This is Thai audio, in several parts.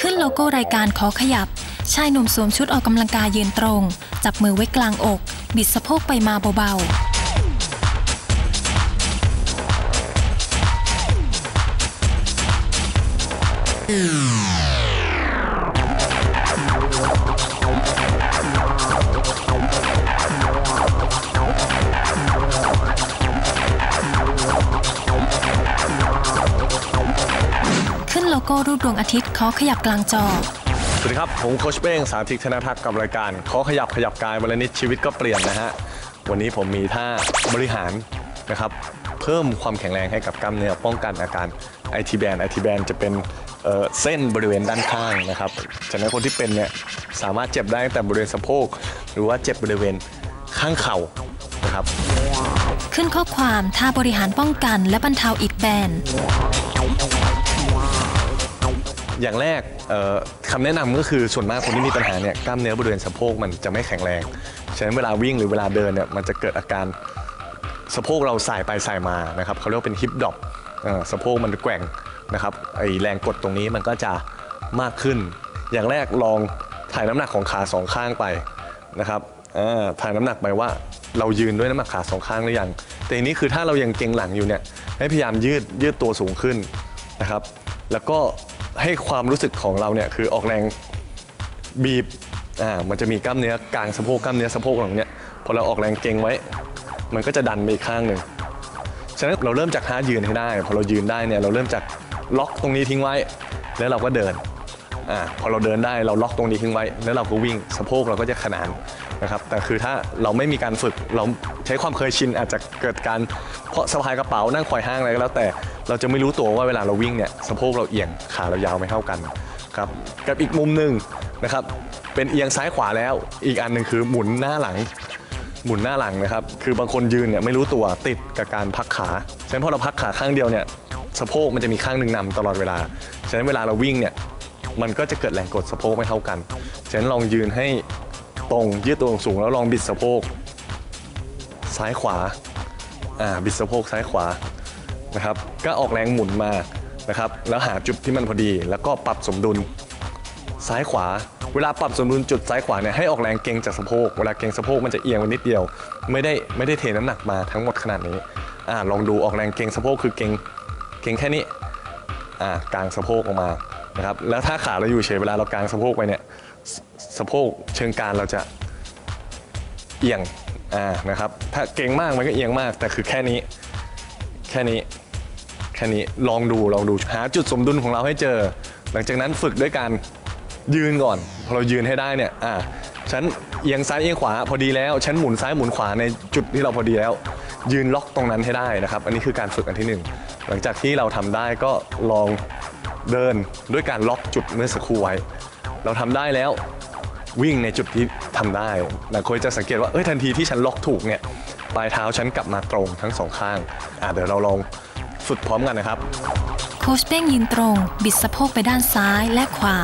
ขึ้นโลโก้รายการขอขยับ ชายหนุ่มสวมชุดออกกำลังกายยืนตรง จับมือไว้กลางอก บิดสะโพกไปมาเบาๆ โลโก้รูปดวงอาทิตย์ขอขยับกลางจอ สวัสดีครับ ผมโคชเป้งสาธิตธนทักษ์กับรายการขอขยับขยับกายวันละนิดชีวิตก็เปลี่ยนนะฮะ วันนี้ผมมีท่าบริหารนะครับ เพิ่มความแข็งแรงให้กับกล้ามเนื้อป้องกันอาการ IT band IT band จะเป็นเอ่อเส้นบริเวณด้านข้างนะครับฉะนั้นคนที่เป็นเนี่ยสามารถเจ็บได้ตั้งแต่บริเวณสะโพก หรือว่าเจ็บบริเวณข้างเข่านะครับ ขึ้นข้อความท่าบริหารป้องกันและบรรเทาอิดแบน อย่างแรกคำแนะนำก็คือส่วนมากคนที่มีปัญหาเนี่ยกล้ามเนื้อบริเวณสะโพกมันจะไม่แข็งแรง ฉะนั้นเวลาวิ่งหรือเวลาเดินเนี่ยมันจะเกิดอาการสะโพกเราสายไปสายมานะครับเขาเรียกว่าเป็นฮิปดอปสะโพกมันแกว่งนะครับไอแรงกดตรงนี้มันก็จะมากขึ้น อย่างแรกลองถ่ายน้ำหนักของขาสองข้างไปนะครับถ่ายน้ำหนักไปว่าเรายืนด้วยน้ำหนักขาสองข้างหรือยัง แต่นี้คือถ้าเรายังเกร็งหลังอยู่เนี่ยให้พยายามยืดยืดตัวสูงขึ้นนะครับ แล้วก็ ให้ความรู้สึกของเราเนี่ยคือออกแรงบีบอ่ามันจะมีกล้ามเนื้อกลางสะโพกกล้ามเนื้อสะโพกตรงเนี้ยพอเราออกแรงเกรงไว้ มันก็จะดันไปอีกข้างหนึ่งฉะนั้นเราเริ่มจากท่ายืนให้ได้ พอเรายืนได้เนี่ยเราเริ่มจากล็อกตรงนี้ทิ้งไว้ แล้วเราก็เดินอ่าพอเราเดินได้เราล็อกตรงนี้ทิ้งไว้ แล้วเราก็วิ่งสะโพกเราก็จะขนาน นะครับแต่คือถ้าเราไม่มีการฝึกเราใช้ความเคยชินอาจจะเกิดการเพราะสะพายกระเป๋านั่งควายห้างอะไรก็แล้ว แต่เราจะไม่รู้ตัวว่าเวลาเราวิ่งเนี่ยสะโพกเราเอียงขาเรายาวไม่เท่ากันครับกับอีกมุมหนึ่งนะครับเป็นเอียงซ้ายขวาแล้ว อีกอันหนึ่งคือหมุนหน้าหลัง หมุนหน้าหลังนะครับ คือบางคนยืนเนี่ยไม่รู้ตัวติดกับการพักขาฉะนั้นพอเราพักขาข้างเดียวเนี่ยสะโพกมันจะมีข้างหนึ่งนำตลอดเวลาฉะนั้นเวลาเราวิ่งเนี่ยมันก็จะเกิดแรงกดสะโพกไม่เท่ากัน ฉะนั้นลองยืนให้ ตรงยืดตัวสูงแล้วลองบิดสะโพกซ้ายขวาอ่าบิดสะโพกซ้ายขวานะครับก็ออกแรงหมุนมานะครับแล้วหาจุดที่มันพอดี แล้วก็ปรับสมดุลซ้ายขวา เวลาปรับสมดุลจุดซ้ายขวาเนี่ยให้ออกแรงเกรงจากสะโพกเวลาเกรงสะโพกมันจะเอียงไปนิดเดียว ไม่ได้ไม่ได้เทน้ำหนักมาทั้งหมดขนาดนี้อ่าลองดูออกแรงเกรงสะโพกคือเกรงเกรงแค่นี้อ่ากางสะโพกออกมานะครับแล้วถ้าขาเราอยู่เฉยเวลาเรากางสะโพกไปเนี่ย สะโพกเชิงกรานเราจะเอียงอ่านะครับถ้าเกร็งมากมันก็เอียงมาก แต่คือแค่นี้ แค่นี้ แค่นี้ลองดูลองดูหาจุดสมดุลของเราให้เจอ หลังจากนั้นฝึกด้วยการยืนก่อนพอเรายืนให้ได้เนี่ยอ่าฉันเอียงซ้ายเอียงขวาพอดีแล้วฉันหมุนซ้ายหมุนขวาในจุดที่เราพอดีแล้ว ยืนล็อกตรงนั้นให้ได้นะครับ อันนี้คือการฝึกอันที่หนึ่งหลังจากที่เราทำได้ก็ลองเดินด้วยการล็อกจุดเมื่อสักครู่ไว้ เราทำได้แล้ว วิ่งในจุดที่ทำได้หลายคนจะสังเกตว่าเอ้ยทันทีที่ฉันล็อกถูกเนี่ยปลายเท้าฉันกลับมาตรงทั้งสองข้างอะเดี๋ยวเราลองฝึกพร้อมกันนะครับโคชเป้งยืนตรง บิดสะโพกไปด้านซ้ายและขวา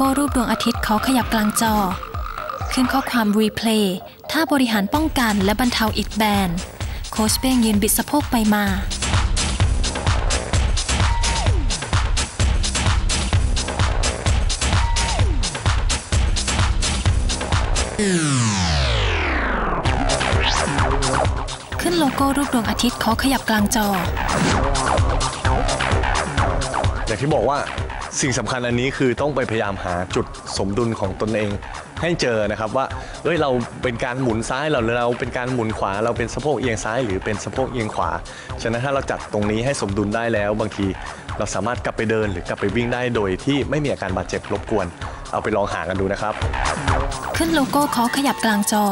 ก้รูปดวงอาทิตย์เขาขยับกลางจอ ขึ้นข้อความรีเพลย์ท่าบริหารป้องกันและบรรเทาอิดแบน โคชเป้งยืนบิดสะโพกไปมา ขึ้นโลโก้รูปดวงอาทิตย์เขาขยับกลางจอ อย่างที่บอกว่า สิ่งสำคัญอันนี้คือต้องไปพยายามหาจุดสมดุลของตนเองให้เจอนะครับว่าเอ้ยเราเป็นการหมุนซ้ายเราหรือเราเป็นการหมุนขวา เราเป็นสะโพกเอียงซ้าย หรือเป็นสะโพกเอียงขวาฉะนั้นถ้าเราจัดตรงนี้ให้สมดุลได้แล้ว บางทีเราสามารถกลับไปเดินหรือกลับไปวิ่งได้โดยที่ไม่มีอาการบาดเจ็บรบกวน เอาไปลองหากันดูนะครับ ขึ้นโลโก้ขาขยับกลางจอ